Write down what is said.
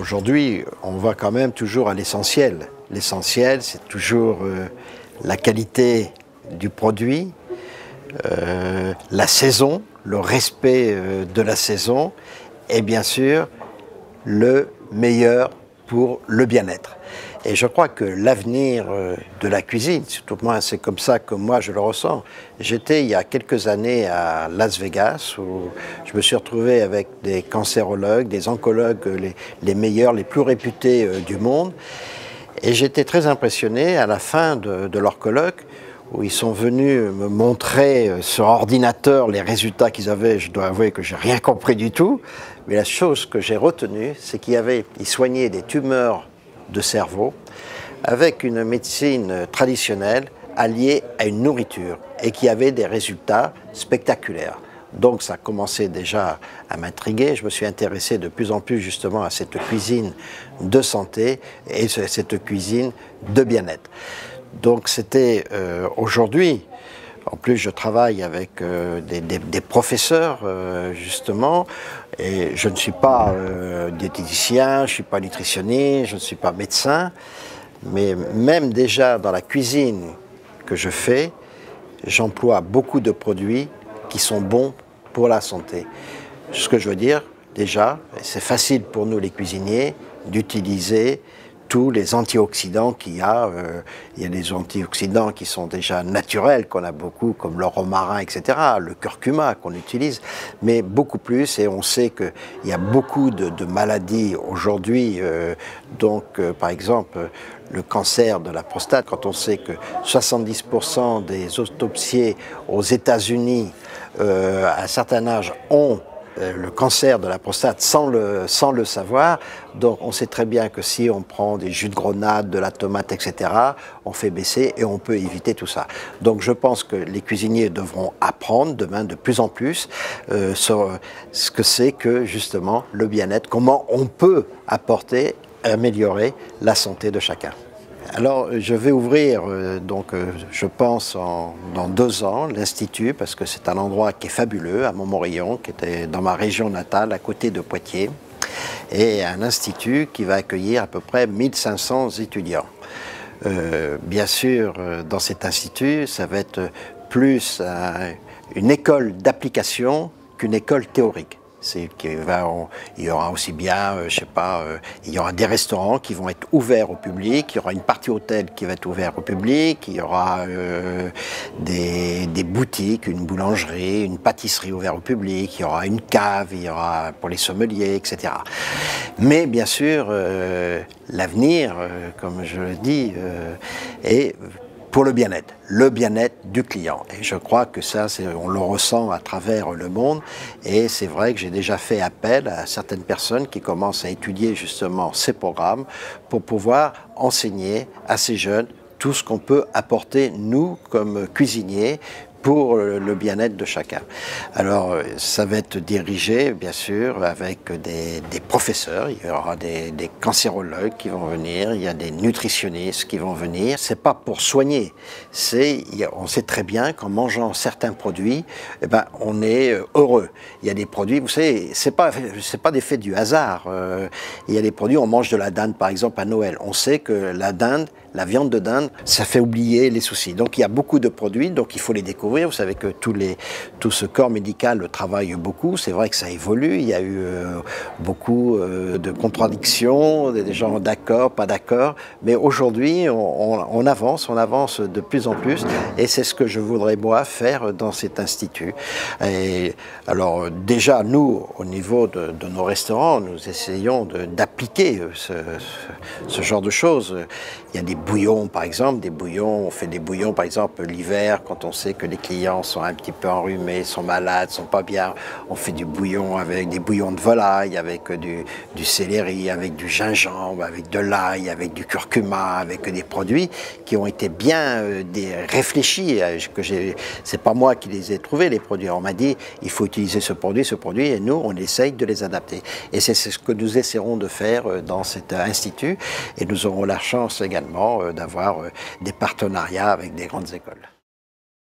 Aujourd'hui, on va quand même toujours à l'essentiel. L'essentiel, c'est toujours euh, la qualité du produit, euh, la saison, le respect euh, de la saison et bien sûr le meilleur pour le bien-être. Et je crois que l'avenir euh, de la cuisine, surtout moi, c'est comme ça que moi je le ressens. J'étais il y a quelques années à Las Vegas où je me suis retrouvé avec des cancérologues, des oncologues, les, les meilleurs, les plus réputés euh, du monde. Et j'étais très impressionné à la fin de leur colloque où ils sont venus me montrer euh, sur ordinateur les résultats qu'ils avaient. Je dois avouer que j'ai rien compris du tout. Mais la chose que j'ai retenue, c'est qu'ils soignaient des tumeurs de cerveau avec une médecine traditionnelle alliée à une nourriture et qui avait des résultats spectaculaires. Donc ça commençait déjà à m'intriguer. Je me suis intéressé de plus en plus justement à cette cuisine de santé et cette cuisine de bien-être. Donc c'était euh, aujourd'hui, en plus je travaille avec euh, des, professeurs euh, justement, et je ne suis pas diététicien, je ne suis pas nutritionniste, je ne suis pas médecin, mais même déjà dans la cuisine que je fais, j'emploie beaucoup de produits qui sont bons pour la santé. Ce que je veux dire, déjà, c'est facile pour nous les cuisiniers d'utiliser tous les antioxydants qu'il y a. Euh, il y a des antioxydants qui sont déjà naturels, qu'on a beaucoup, comme le romarin, etc., le curcuma qu'on utilise, mais beaucoup plus, et on sait qu'il y a beaucoup de, de maladies aujourd'hui, euh, donc euh, par exemple, le cancer de la prostate, quand on sait que 70% des autopsiés aux États-Unis euh, à un certain âge ont le cancer de la prostate sans le, savoir. Donc on sait très bien que si on prend des jus de grenade, de la tomate, etc., on fait baisser et on peut éviter tout ça. Donc je pense que les cuisiniers devront apprendre demain de plus en plus euh, ce que c'est que justement le bien-être, comment on peut apporter, améliorer la santé de chacun. Alors, je vais ouvrir, euh, donc, euh, je pense, en, dans deux ans, l'Institut, parce que c'est un endroit qui est fabuleux, à Montmorillon, qui était dans ma région natale, à côté de Poitiers, et un institut qui va accueillir à peu près 1500 étudiants. Euh, bien sûr, dans cet institut, ça va être plus une école d'application qu'une école théorique. C'est qu'il va, il y aura aussi bien, euh, je sais pas, euh, il y aura des restaurants qui vont être ouverts au public, il y aura une partie hôtel qui va être ouverte au public, il y aura euh, des, boutiques, une boulangerie, une pâtisserie ouverte au public, il y aura une cave, il y aura pour les sommeliers, etc. Mais bien sûr, euh, l'avenir, comme je le dis, est pour le bien-être, le bien-être du client. Et je crois que ça, on le ressent à travers le monde. Et c'est vrai que j'ai déjà fait appel à certaines personnes qui commencent à étudier justement ces programmes pour pouvoir enseigner à ces jeunes tout ce qu'on peut apporter, nous, comme cuisiniers, pour le bien-être de chacun. Alors, ça va être dirigé, bien sûr, avec des, professeurs. Il y aura des, cancérologues qui vont venir, il y a des nutritionnistes qui vont venir. C'est pas pour soigner. C'est, on sait très bien qu'en mangeant certains produits, eh ben, on est heureux. Il y a des produits, vous savez, c'est pas, c'est pas des faits du hasard. Euh, il y a des produits, on mange de la dinde, par exemple, à Noël. On sait que la dinde, la viande de dinde, ça fait oublier les soucis. Donc il y a beaucoup de produits, donc il faut les découvrir. Vous savez que tout ce corps médical travaille beaucoup. C'est vrai que ça évolue. Il y a eu euh, beaucoup euh, de contradictions, des gens d'accord, pas d'accord. Mais aujourd'hui, on, avance, on avance de plus en plus. Et c'est ce que je voudrais moi faire dans cet institut. Alors déjà, nous, au niveau de, nos restaurants, nous essayons d'appliquer ce, ce, ce genre de choses. Il y a des bouillons, par exemple, des bouillons, on fait des bouillons, par exemple, l'hiver, quand on sait que les clients sont un petit peu enrhumés, sont malades, sont pas bien, on fait du bouillon avec des bouillons de volaille, avec du, du céleri, avec du gingembre, avec de l'ail, avec du curcuma, avec des produits qui ont été bien euh, réfléchis, que j'ai, c'est pas moi qui les ai trouvés, les produits. On m'a dit, il faut utiliser ce produit, ce produit, et nous, on essaye de les adapter. Et c'est ce que nous essaierons de faire euh, dans cet institut, et nous aurons la chance également euh, d'avoir euh, des partenariats avec des grandes écoles.